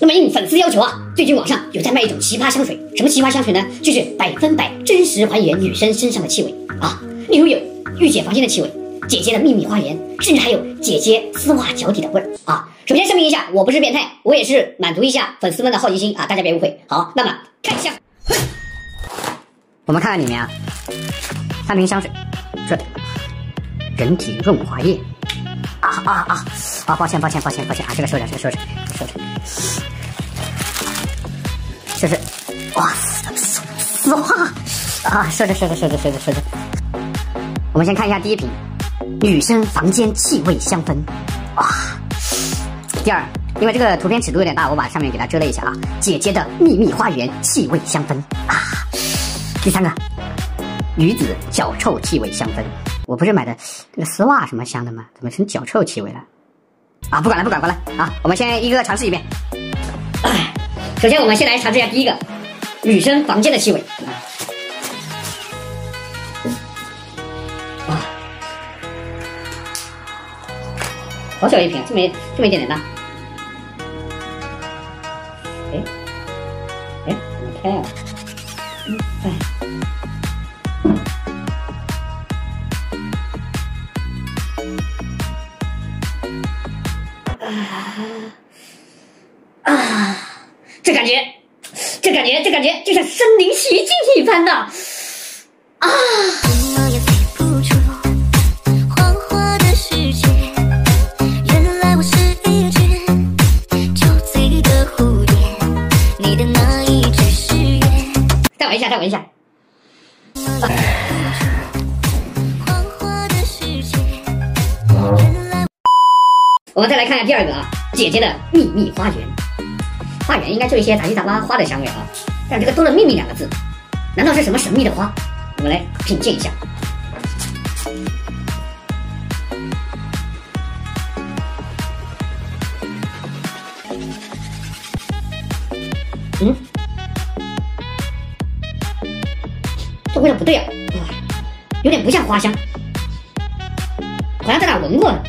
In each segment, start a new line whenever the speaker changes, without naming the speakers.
那么应粉丝要求啊，最近网上有在卖一种奇葩香水，什么奇葩香水呢？就是百分百真实还原女生身上的气味啊，例如有御姐房间的气味，姐姐的秘密花园，甚至还有姐姐丝袜脚底的味儿啊。首先声明一下，我不是变态，我也是满足一下粉丝们的好奇心啊，大家别误会。好，那么看香，我们看看里面啊，三瓶香水，这人体润滑液。啊啊啊！啊，抱歉抱歉抱歉抱歉啊，这个收着，这个收着，收着。这是哇，丝丝袜啊，收着收着收着收着收着。我们先看一下第一瓶，女生房间气味香氛，哇。第二，因为这个图片尺度有点大，我把上面给它遮了一下啊。姐姐的秘密花园气味香氛啊。第三个，女子脚臭气味香氛。我不是买的那个丝袜什么香的吗？怎么成脚臭气味了？啊，不管了，不管不管了啊！我们先一个个尝试一遍。首先，我们先来尝试一下第一个女生房间的气味。啊，好小一瓶，这么这么一点点大。哎，哎，怎么开啊？哎。啊啊，这感觉，这感觉，这感觉就像身临其境一般的啊！再闻一下，再闻一下。我们再来看一下第二个啊，姐姐的秘密花园。花园应该就一些杂七杂八花的香味啊，但这个多了“秘密”两个字，难道是什么神秘的花？我们来品鉴一下。嗯，这味道不对啊，有点不像花香，好像在哪闻过呢。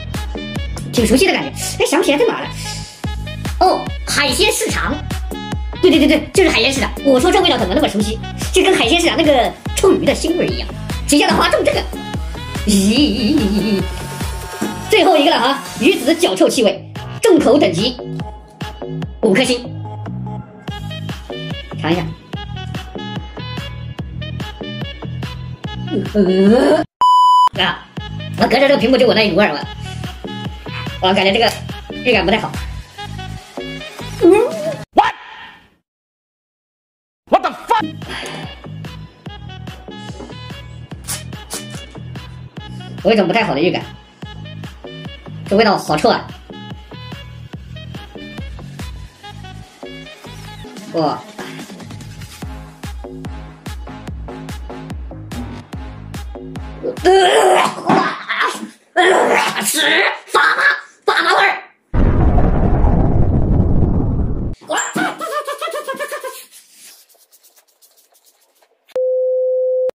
挺熟悉的感觉，哎，想不起来在哪了。哦，海鲜市场，对对对对，就是海鲜市场。我说这味道怎么那么熟悉？就跟海鲜市场那个臭鱼的腥味一样。谁家的花种这个？咦，最后一个了哈，鱼子脚臭气味，重口等级五颗星，尝一下。啊，我隔着这个屏幕就闻到一股味儿了。我感觉这个预感不太好。What? What the fuck? 我有一种不太好的预感，这味道好臭啊！我，呃，吃。